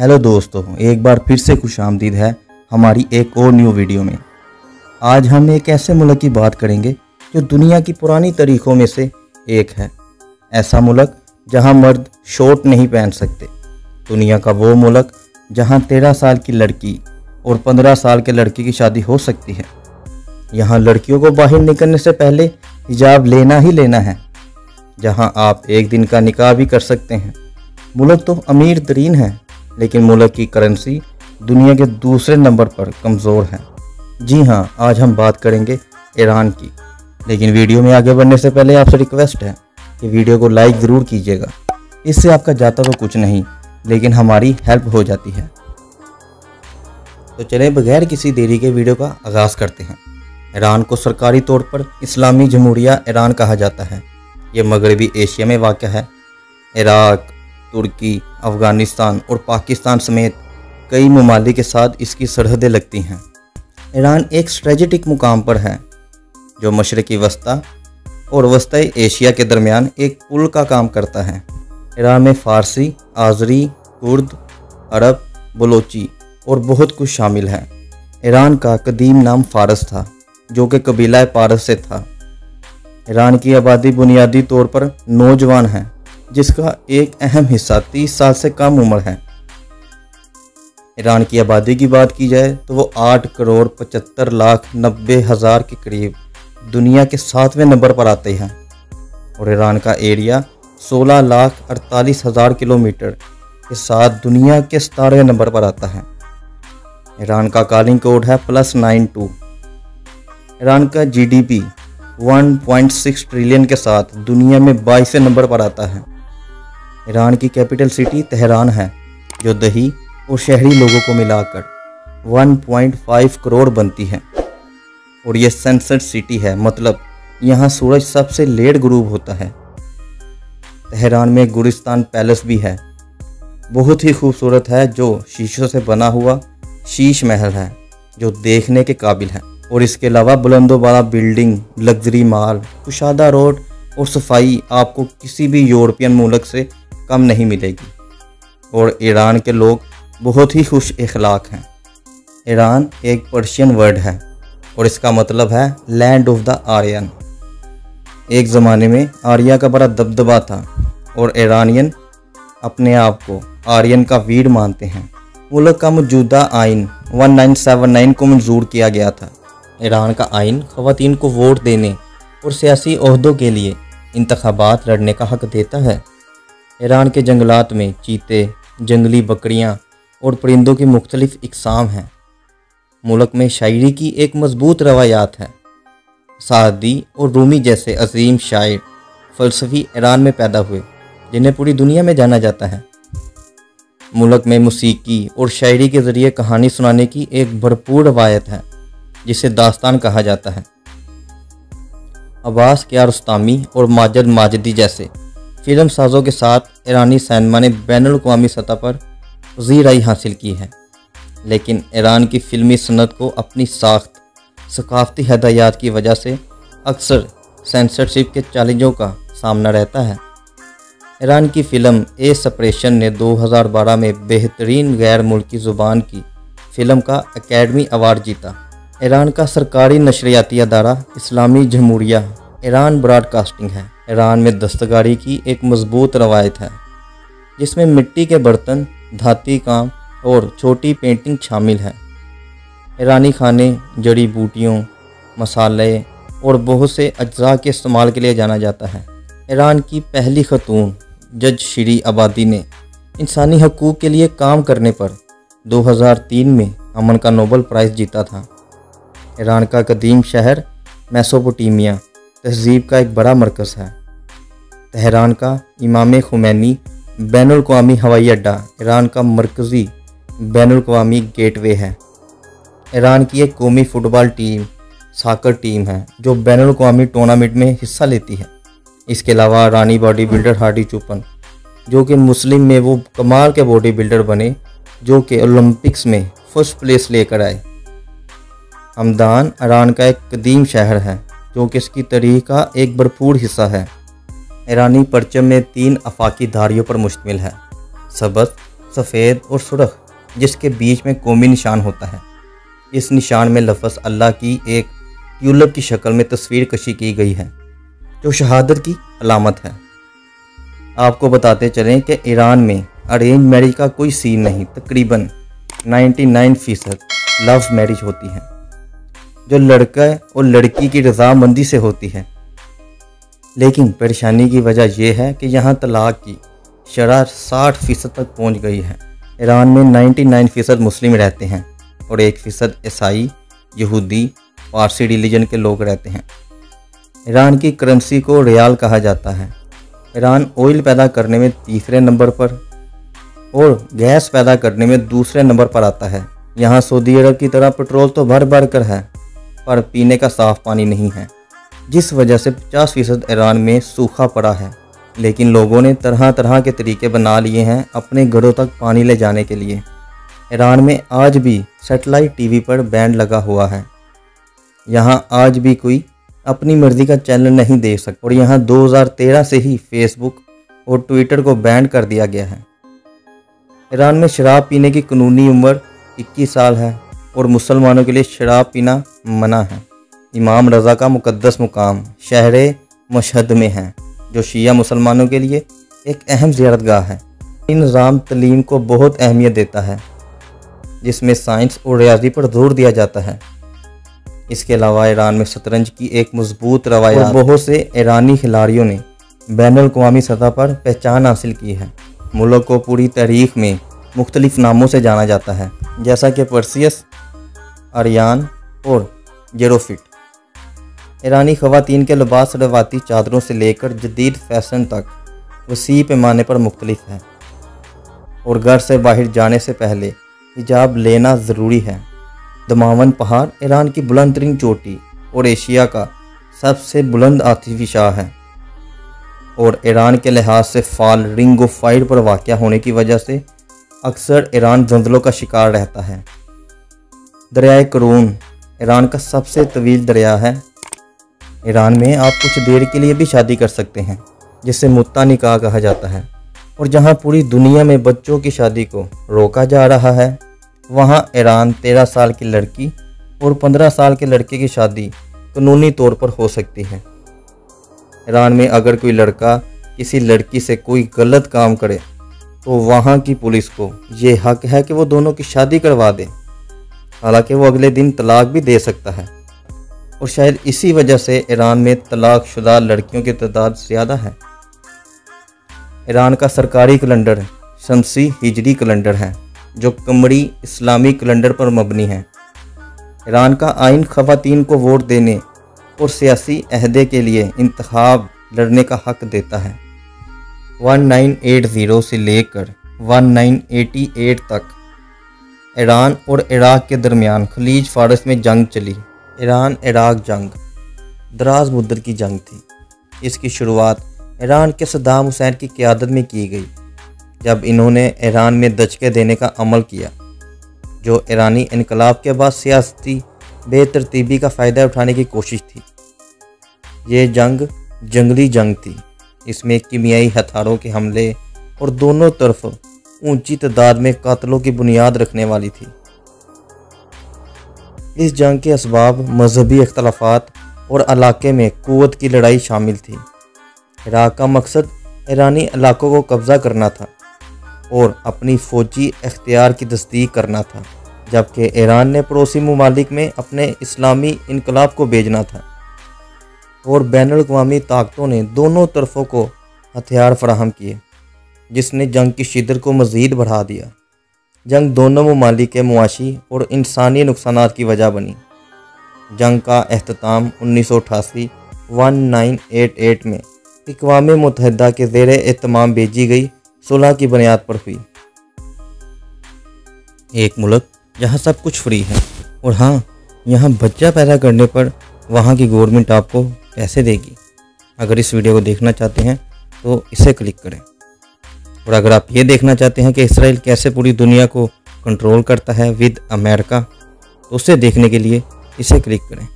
Hello दोस्तों, एक बार फिर से खुश आमदीद है हमारी एक और न्यू वीडियो में। आज हम एक ऐसे मुल्क की बात करेंगे जो दुनिया की पुरानी तरीक़ों में से एक है। ऐसा मुल्क जहाँ मर्द शॉर्ट नहीं पहन सकते। दुनिया का वो मुल्क जहाँ तेरह साल की लड़की और पंद्रह साल के लड़की की शादी हो सकती है। यहाँ लड़कियों को बाहर निकलने से पहले हिजाब लेना ही लेना है, जहाँ आप एक दिन का निकाह भी कर सकते हैं। मुल्क तो अमीर तरीन है लेकिन मुल्क की करेंसी दुनिया के दूसरे नंबर पर कमज़ोर है। जी हाँ आज हम बात करेंगे ईरान की। लेकिन वीडियो में आगे बढ़ने से पहले आपसे रिक्वेस्ट है कि वीडियो को लाइक ज़रूर कीजिएगा। इससे आपका जाता तो कुछ नहीं, लेकिन हमारी हेल्प हो जाती है। तो चले बगैर किसी देरी के वीडियो का आगाज़ करते हैं। ईरान को सरकारी तौर पर इस्लामी जमहूरिया ईरान कहा जाता है। ये मगरबी एशिया में वाक़ है। इराक तुर्की, अफ़गानिस्तान और पाकिस्तान समेत कई ममालिक के साथ इसकी सरहदें लगती हैं। ईरान एक स्ट्रेटेजिक मुकाम पर है, जो मशरक़ी वस्ती और वस्ती एशिया के दरमियान एक पुल का काम करता है। ईरान में फ़ारसी, आज़री, कुर्द, अरब, बलोची और बहुत कुछ शामिल है। ईरान का कदीम नाम फ़ारस था, जो कि कबीला पारस से था। ईरान की आबादी बुनियादी तौर पर नौजवान है। जिसका एक अहम हिस्सा 30 साल से कम उम्र है। ईरान की आबादी की बात की जाए तो वो 8 करोड़ पचहत्तर लाख नब्बे हज़ार के करीब दुनिया के सातवें नंबर पर आते हैं। और ईरान का एरिया 16 लाख अड़तालीस हज़ार किलोमीटर के साथ दुनिया के सतारवें नंबर पर आता है। ईरान का कॉलिंग कोड है प्लस नाइन टू। ईरान का जीडीपी 1.6 ट्रिलियन के साथ दुनिया में बाईसवें नंबर पर आता है। ईरान की कैपिटल सिटी तेहरान है, जो दही और शहरी लोगों को मिलाकर 1.5 करोड़ बनती है। और यह सनसेट सिटी है मतलब यहाँ सूरज सबसे लेट ग्रूव होता है। तेहरान में गुरिस्तान पैलेस भी है। बहुत ही खूबसूरत है, जो शीशों से बना हुआ शीश महल है, जो देखने के काबिल है। और इसके अलावा बुलंदोबाला बिल्डिंग, लग्जरी माल, कुशादा रोड और सफ़ाई आपको किसी भी यूरोपियन मुल्क से कम नहीं मिलेगी। और ईरान के लोग बहुत ही खुश इखलाक हैं। ईरान एक पर्शियन वर्ड है और इसका मतलब है लैंड ऑफ़ द आर्यन एक ज़माने में आर्या का बड़ा दबदबा था और ईरानियन अपने आप को आर्यन का वीर मानते हैं। मुल्क का मौजूदा आइन 1979 को मंजूर किया गया था। ईरान का आइन ख़वान को वोट देने और सियासी अहदों के लिए इंतबात लड़ने का हक देता है। ईरान के जंगलात में चीते, जंगली बकरियाँ और परिंदों की मुख्तलिफ़ इकसाम हैं। मुल्क में शायरी की एक मज़बूत रवायात है। सादी और रूमी जैसे अजीम शायर फ़लसफ़ी ईरान में पैदा हुए, जिन्हें पूरी दुनिया में जाना जाता है। मुल्क में मौसीकी और शायरी के ज़रिए कहानी सुनाने की एक भरपूर रवायत है, जिसे दास्तान कहा जाता है। अब्बास कियारुस्तामी और माजद माजदी जैसे फ़िल्म साजों के साथ ईरानी सैनमा ने बैन अवी सतह पर जीराई हासिल की है। लेकिन ईरान की फिल्मी सनत को अपनी साख्त, सकाफती हदायत की वजह से अक्सर सेंसरशिप के चैलेंजों का सामना रहता है। ईरान की फ़िल्म ए सप्रेशन ने 2012 में बेहतरीन गैर मुल्की ज़ुबान की फ़िल्म का एकेडमी अवार्ड जीता। ईरान का सरकारी नशरियाती अदारा इस्लामी जमहूरिया ईरान ब्रॉडकास्टिंग है। ईरान में दस्तकारी की एक मज़बूत रवायत है, जिसमें मिट्टी के बर्तन, धाती काम और छोटी पेंटिंग शामिल है। ईरानी खाने, जड़ी बूटियों, मसाले और बहुत से अज्जा के इस्तेमाल के लिए जाना जाता है। ईरान की पहली खतून, जज श्री आबादी ने इंसानी हकूक़ के लिए काम करने पर 2003 में अमन का नोबल प्राइज़ जीता था। ईरान का कदीम शहर मैसोपोटीमिया तहजीब का एक बड़ा मरकज़ है। तहरान का इमाम खुमैनी बैन अवी हवाई अड्डा, ईरान का मरकज़ी बैन अवी गेटवे है। ईरान की एक कौमी फ़ुटबॉल टीम, साकर टीम है, जो बैन अवी टूर्नामेंट में हिस्सा लेती है। इसके अलावा रानी बॉडी बिल्डर हार्डी चुपन, जो कि मुस्लिम में वो कमाल के बॉडी बिल्डर बने, जो कि ओलंपिक्स में फ़र्स्ट प्लेस लेकर आए। हमदान ईरान का एक कदीम शहर है। जो कि इसकी तरीक़ का एक भरपूर हिस्सा है। ईरानी परचम में तीन अफाकी धारियों पर मुश्तमिल है। सबस सफ़ेद और सुरख, जिसके बीच में कौमी निशान होता है। इस निशान में लफज अल्लाह की एक ट्यूलप की शक्ल में तस्वीर कशी की गई है, जो शहादत की अलामत है। आपको बताते चलें कि ईरान में अरेंज मैरिज का कोई सीन नहीं, तकरीबन 99 फ़ीसद लव मैरिज होती है। जो लड़का और लड़की की रजामंदी से होती है। लेकिन परेशानी की वजह यह है कि यहाँ तलाक की शरह साठ फ़ीसद तक पहुँच गई है। ईरान में 99 फ़ीसद मुस्लिम रहते हैं और एक फ़ीसद ईसाई, यहूदी, पारसी रिलीजन के लोग रहते हैं। ईरान की करेंसी को रियाल कहा जाता है। ईरान ऑयल पैदा करने में तीसरे नंबर पर और गैस पैदा करने में दूसरे नंबर पर आता है। यहाँ सऊदी अरब की तरह पेट्रोल तो भर भर कर है। पर पीने का साफ़ पानी नहीं है, जिस वजह से 50 फ़ीसद ईरान में सूखा पड़ा है। लेकिन लोगों ने तरह तरह के तरीके बना लिए हैं अपने घरों तक पानी ले जाने के लिए। ईरान में आज भी सेटेलाइट टीवी पर बैंड लगा हुआ है। यहाँ आज भी कोई अपनी मर्ज़ी का चैनल नहीं देख सकता। और यहाँ 2013 से ही फेसबुक और ट्विटर को बैन कर दिया गया है। ईरान में शराब पीने की कानूनी उम्र 21 साल है। और मुसलमानों के लिए शराब पीना मना है। इमाम रज़ा का मुकद्दस मुकाम शहर मशहद में है, जो शिया मुसलमानों के लिए एक अहम जियारत गाह है निज़ाम तलीम को बहुत अहमियत देता है, जिसमें साइंस और रियाजी पर ज़ोर दिया जाता है। इसके अलावा ईरान में शतरंज की एक मज़बूत रवायत बहुत से ईरानी खिलाड़ियों ने बैन अवी सतह पर पहचान हासिल की है। मुल्क को पूरी तारीख में मुख्तलिफ़ नामों से जाना जाता है, जैसा कि पर्सियस अरियान और जेरोफिट। ईरानी खवतिन के लिबास रवाती चादरों से लेकर जदीद फ़ैशन तक वसी पैमाने पर मुख्तलिफ़ है और घर से बाहर जाने से पहले हिजाब लेना ज़रूरी है। दमावन पहाड़ ईरान की बुलंद तरीन चोटी और एशिया का सबसे बुलंद आतिफी शाह है और ईरान के लिहाज से फाल रिंग ऑफ़ फायर पर वाक़ होने की वजह से अक्सर ईरान जंजलों का शिकार रहता है। दरियाए करून, ईरान का सबसे तवील दरिया है। ईरान में आप कुछ देर के लिए भी शादी कर सकते हैं, जिसे मुत्ता निकाह कहा जाता है। और जहाँ पूरी दुनिया में बच्चों की शादी को रोका जा रहा है, वहाँ ईरान तेरह साल की लड़की और पंद्रह साल के लड़के की शादी कानूनी तौर पर हो सकती है। ईरान में अगर कोई लड़का किसी लड़की से कोई गलत काम करे तो वहाँ की पुलिस को ये हक है कि वो दोनों की शादी करवा दे। हालाँकि वो अगले दिन तलाक भी दे सकता है। और शायद इसी वजह से ईरान में तलाक शुदा लड़कियों की तादाद ज़्यादा है। ईरान का सरकारी कैलेंडर शमसी हिजरी कैलेंडर है, जो कमरी इस्लामी कैलेंडर पर मबनी है। ईरान का आइन खवतिन को वोट देने और सियासी अहदे के लिए इंतखब लड़ने का हक देता है। 1980 से लेकर 1988 तक ईरान और इराक के दरमियान खलीज फारस में जंग चली। ईरान, इराक जंग। दराज मुद्दत की जंग थी। इसकी शुरुआत ईरान के सद्दाम हुसैन की क़्यादत में की गई, जब इन्होंने ईरान में दचके देने का अमल किया, जो ईरानी इनकलाब के बाद सियासती बेतरतीबी का फ़ायदा उठाने की कोशिश थी। ये जंग जंगली जंग थी। इसमें कीमियाई हथियारों के हमले और दोनों तरफ़ ऊँची तादाद में कातलों की बुनियाद रखने वाली थी। इस जंग के इसबाब मजहबी अख्तलाफात और इलाके में क़वत की लड़ाई शामिल थी। इराक का मकसद ईरानी इलाकों को कब्ज़ा करना था और अपनी फ़ौजी अख्तियार की तस्दीक करना था, जबकि ईरान ने पड़ोसी ममालिक में अपने इस्लामी इनकलाब को भेजना था और बैन अवी ताकतों ने दोनों तरफों को हथियार फराहम किए। जिसने जंग की शिदत को मज़ीद बढ़ा दिया। जंग दोनों ममालिक के मुआशी और इंसानी नुकसान की वजह बनी। जंग का अहतमाम उन्नीस सौ अठासी वन नाइन एट एट में इकवा मुतहदा के जेर अहतमाम भेजी गई सुलह की बुनियाद पर हुई। एक मुल्क जहाँ सब कुछ फ्री है और हाँ यहाँ बच्चा पैदा करने पर वहाँ की गवर्नमेंट आपको पैसे देगी। अगर इस वीडियो को देखना चाहते हैं तो इसे क्लिक करें। और अगर आप ये देखना चाहते हैं कि इसराइल कैसे पूरी दुनिया को कंट्रोल करता है विद अमेरिका तो उसे देखने के लिए इसे क्लिक करें।